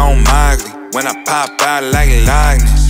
on Miley when I pop out like lightning.